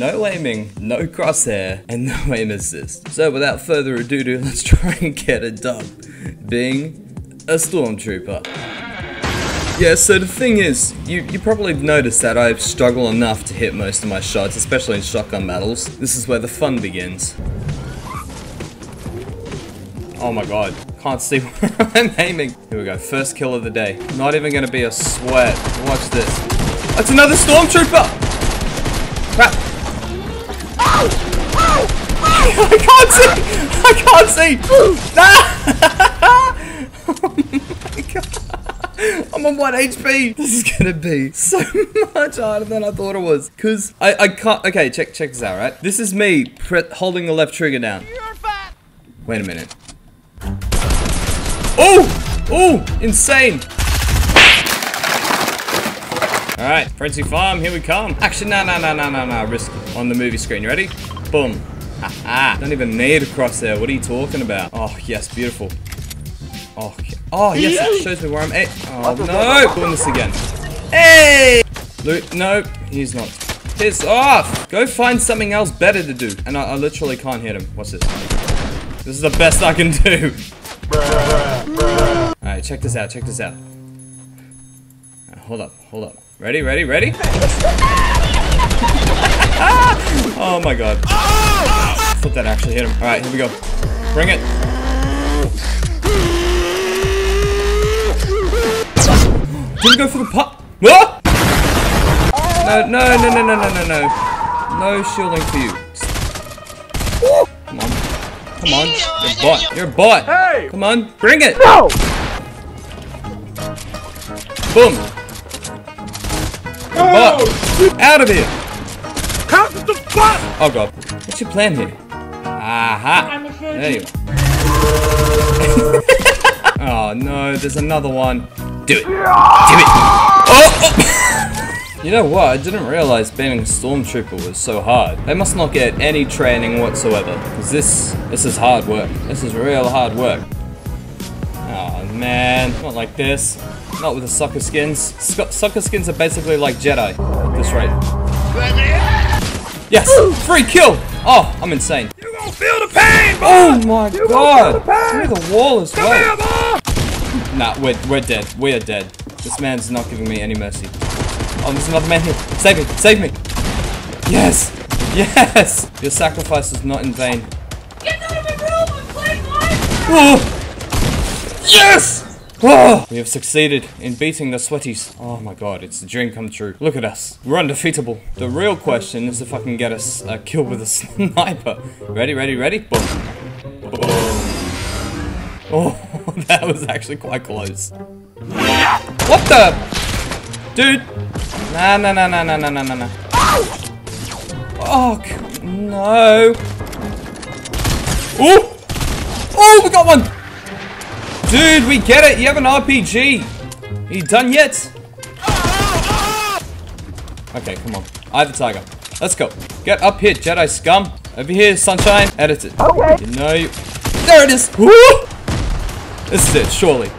no aiming, no crosshair, and no aim assist. So without further ado, let's try and get a dub. Being a stormtrooper. Yeah, so the thing is, you, you probably noticed that I struggle enough to hit most of my shots, especially in shotgun battles. This is where the fun begins. Oh my god, can't see where I'm aiming. Here we go, first kill of the day. Not even gonna be a sweat. Watch this. That's another stormtrooper! I can't see! I can't see! Oh my god. I'm on 1 HP. This is gonna be so much harder than I thought it was. Cause I, I can't, okay, check, check this out, right? This is me holding the left trigger down. Wait a minute. Oh! Oh! Insane! Alright, Frenzy Farm, here we come. Actually, no, no, no, no, no, no. Risk on the movie screen. You ready? Boom. Don't even need a crosshair. What are you talking about? Oh, yes, beautiful. Oh, oh yes, it shows me where I'm at. Oh, no. Doing this again. Hey! Luke, no, he's not. Piss off! Go find something else better to do. And I, I literally can't hit him. What's this? This is the best I can do. Alright, check this out, check this out. Right, hold up, hold up. Ready, ready, ready? oh my god. I thought that actually hit him. Alright, here we go. Bring it. Didn't go for the pop. What? No, no, no, no, no, no, no, no. No shielding for you. Come on. Come on. You're a bot. You're a bot. Hey! Come on. Bring it. No! Boom. Oh. Out of here! Come the fuck! Oh god. What's your plan here? Aha! There you Oh no, there's another one. Do it! Do it! Oh! oh. you know what? I didn't realize being a stormtrooper was so hard. They must not get any training whatsoever. Because this, this is hard work. This is real hard work. Oh man, not like this. Not with the sucker skins. sucker skins are basically like Jedi at this rate. Yes! Free kill! Oh, I'm insane. You gonna feel the pain, boy! Oh my you god! Through the wall as well. Here, nah, we're, we're dead. We are dead. This man's not giving me any mercy. Oh, there's another man here. Save me! Save me! Yes! Yes! Your sacrifice is not in vain. Get out of the room! I'm playing live! Oh! Yes! Oh, we have succeeded in beating the sweaties. Oh my god, it's a dream come true. Look at us. We're undefeatable. The real question is if I can get us a kill with a sniper. Ready, ready, ready? Boom. Boom. Oh, that was actually quite close. What the? Dude. Nah, nah, nah, nah, nah, nah, nah, nah. Oh, no. Oh! Oh, we got one! Dude, we get it. You have an RPG. Are you done yet? Okay, come on. I have the tiger. Let's go. Get up here, Jedi scum. Over here, sunshine. Edit it. Okay. You know you. There it is. Woo! This is it, surely.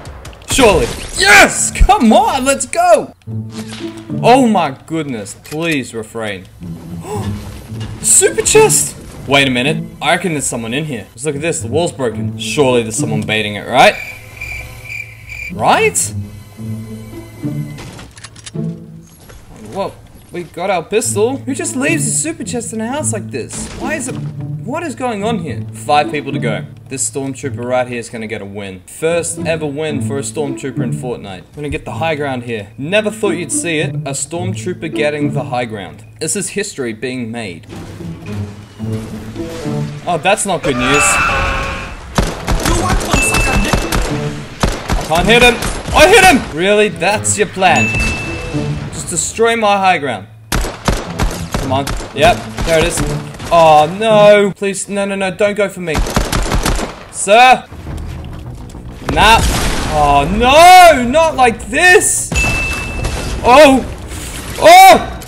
Surely. Yes! Come on, let's go! Oh my goodness. Please refrain. Super chest! Wait a minute. I reckon there's someone in here. Just look at this. The wall's broken. Surely there's someone baiting it, right? Right? Well, we got our pistol. Who just leaves a super chest in a house like this? Why is it... What is going on here? Five people to go. This stormtrooper right here is going to get a win. First ever win for a stormtrooper in Fortnite. Going to get the high ground here. Never thought you'd see it. A stormtrooper getting the high ground. This is history being made. Oh, that's not good news. Can't hit him. I hit him! Really? That's your plan? Just destroy my high ground. Come on. Yep, there it is. Oh, no. Please, no, no, no, don't go for me. Sir? Nah. Oh, no! Not like this! Oh! Oh!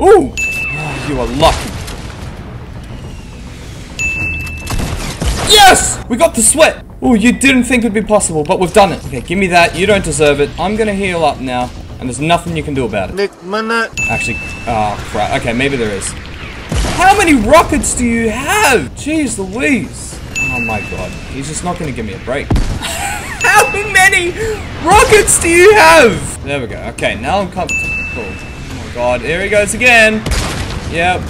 Ooh! Oh, you are lucky. Yes! We got the sweat! Oh, you didn't think it'd be possible, but we've done it. Okay, give me that. You don't deserve it. I'm gonna heal up now. And there's nothing you can do about it. Nick Minute. Actually, oh crap. Okay, maybe there is. How many rockets do you have? Jeez Louise. Oh my god. He's just not gonna give me a break. How many rockets do you have? There we go. Okay, now I'm comfortable. Oh my god. Here he goes again. Yep.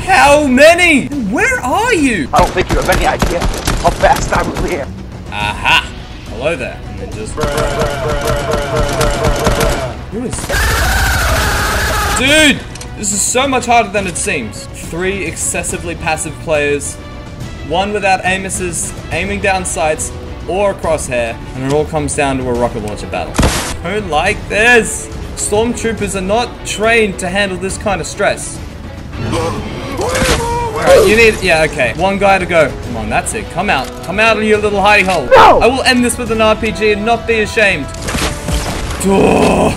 How many? Where are you? I don't think you have any idea how fast I am here. Aha! Hello there. Just. Who is. Dude! This is so much harder than it seems. Three excessively passive players, one without aim aiming down sights, or a crosshair, and it all comes down to a rocket launcher battle. Don't like this! Stormtroopers are not trained to handle this kind of stress. Alright, you need- yeah, okay. One guy to go. Come on, that's it. Come out. Come out of your little hidey hole. No! I will end this with an RPG and not be ashamed. Oh,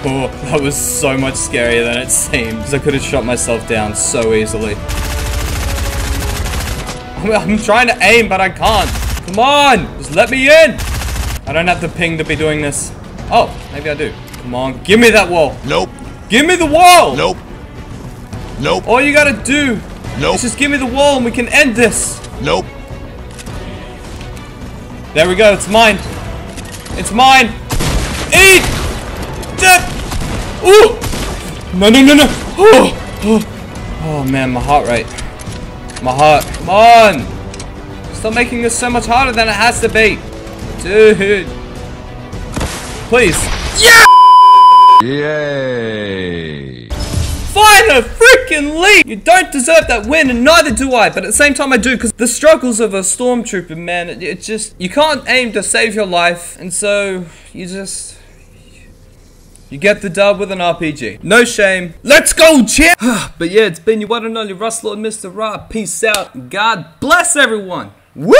that was so much scarier than it seemed. Because I could have shot myself down so easily. I'm, I'm trying to aim, but I can't. Come on! Just let me in! I don't have the ping to be doing this. Oh, maybe I do. Come on, give me that wall. Nope. Give me the wall! Nope. Nope. All you gotta do Nope. is just give me the wall and we can end this. Nope. There we go, it's mine. It's mine. Eat! Death! Ooh! No, no, no, no! Oh, oh. oh man, my heart rate. My heart. Come on! Stop making this so much harder than it has to be. Dude. Please. Yeah! Yay. A freaking lead! You don't deserve that win, and neither do I, but at the same time I do, because the struggles of a stormtrooper, man, it, it just, you can't aim to save your life, and so, you just, you get the dub with an RPG. No shame. Let's go, champ! but yeah, it's been your one and only Russ Lord, Mr. Ra. Peace out, God bless everyone! Woo!